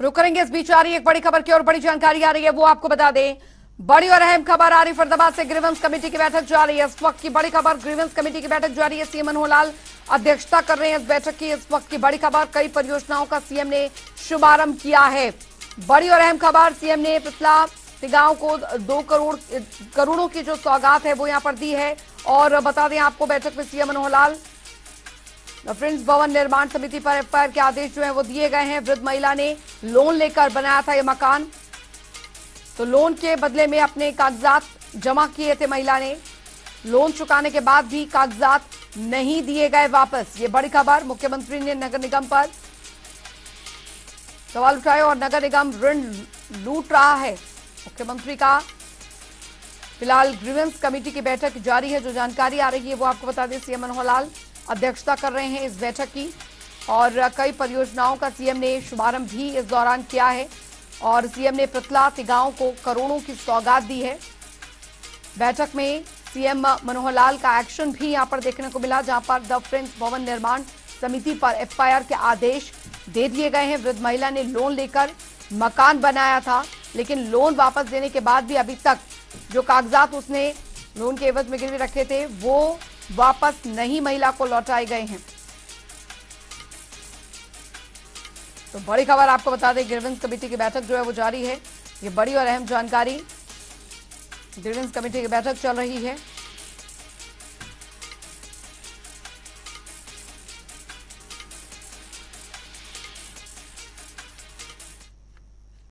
रुक करेंगे इस बीच आ रही एक बड़ी खबर की और बड़ी जानकारी आ रही है, वो आपको बता दें। बड़ी और अहम खबर आ रही फरीदाबाद से ग्रीवेंस कमेटी की बैठक जारी है। इस वक्त की बड़ी खबर ग्रीवेंस कमेटी की बैठक जारी है। सीएम मनोहर अध्यक्षता कर रहे हैं इस बैठक की। इस वक्त की बड़ी खबर, कई परियोजनाओं का सीएम ने शुभारंभ किया है। बड़ी और अहम खबर, सीएम ने पिछला गाँव को दो करोड़, करोड़ों की जो सौगात है, वो यहाँ पर दी है। और बता दें आपको, बैठक में सीएम मनोहर फ्रेंड्स भवन निर्माण समिति पर एफआईआर के आदेश जो है वो दिए गए हैं वृद्ध महिला ने लोन लेकर बनाया था ये मकान तो लोन के बदले में अपने कागजात जमा किए थे महिला ने लोन चुकाने के बाद भी कागजात नहीं दिए गए वापस ये बड़ी खबर मुख्यमंत्री ने नगर निगम पर सवाल उठाए और नगर निगम ऋण लूट रहा है मुख्यमंत्री का फ़िलहाल ग्रीवेंस कमेटी की बैठक जारी है जो जानकारी आ रही है वो आपको बता दें सीएम मनोहर लाल अध्यक्षता कर रहे हैं इस बैठक की। और कई परियोजनाओं का सीएम ने शुभारंभ भी इस दौरान किया है। और सीएम ने प्रतला तिगांव को करोड़ों की सौगात दी है। बैठक में सीएम मनोहर लाल का एक्शन भी यहाँ पर देखने को मिला, जहाँ पर द फ्रेंड्स भवन निर्माण समिति पर एफआईआर के आदेश दे दिए गए हैं। वृद्ध महिला ने लोन लेकर मकान बनाया था, लेकिन लोन वापस देने के बाद भी अभी तक जो कागजात उसने लोन के एवज में गिरवी रखे थे, वो वापस नहीं महिला को लौटाए गए हैं। तो बड़ी खबर आपको बता दें, ग्रीवेंस कमेटी की बैठक जो है वो जारी है। ये बड़ी और अहम जानकारी ग्रीवेंस कमेटी की बैठक चल रही है।